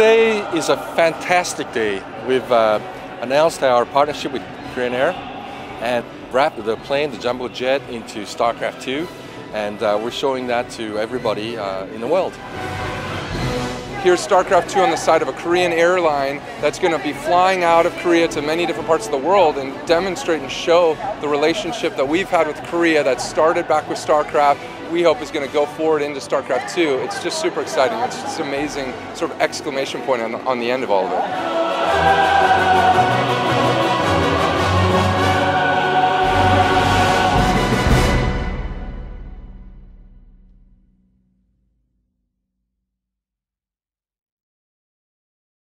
is a fantastic day. We've uh, announced our partnership with Korean Air and wrapped the plane, the jumbo jet, into StarCraft 2, and uh, we're showing that to everybody uh, in the world. Here's StarCraft 2 on the side of a Korean airline that's going to be flying out of Korea to many different parts of the world and demonstrate and show the relationship that we've had with Korea that started back with StarCraft. We hope is going to go forward into StarCraft 2. It's just super exciting. It's just amazing sort of exclamation point on on the end of all of it.